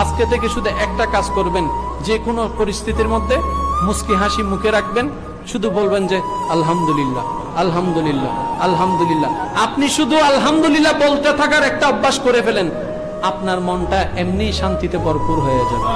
আজকে থেকে শুধু একটা কাজ করবেন, যে কোনো পরিস্থিতির মধ্যে মুস্কি হাসি মুখে রাখবেন, শুধু বলবেন যে আলহামদুলিল্লাহ আলহামদুলিল্লাহ আলহামদুলিল্লাহ। আপনি শুধু আলহামদুলিল্লাহ বলতে থাকার একটা অভ্যাস করে ফেলেন, আপনার মনটা এমনি শান্তিতে ভরপুর হয়ে যাবে।